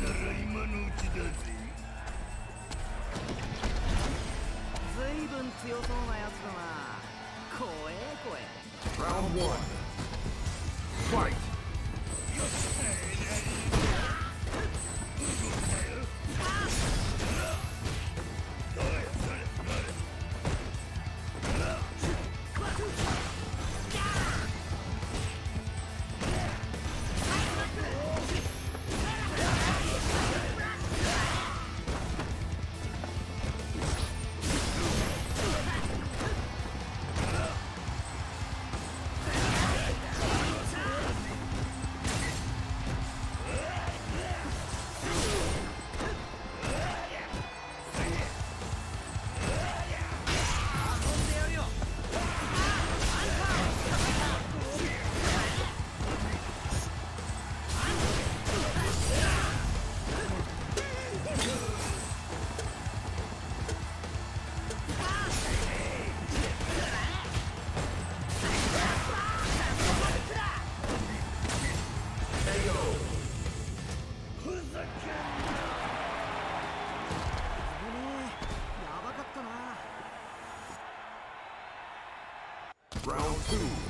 なら今のうちだぜずいぶん強そうなやつだな。怖え怖え。Round 1 Fight! Round two.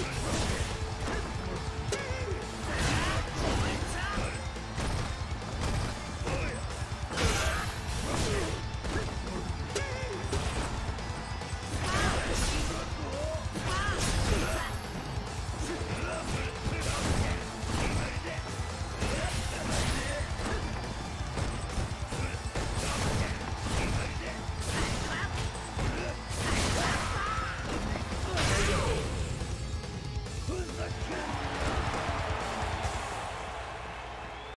Let's go. the kill!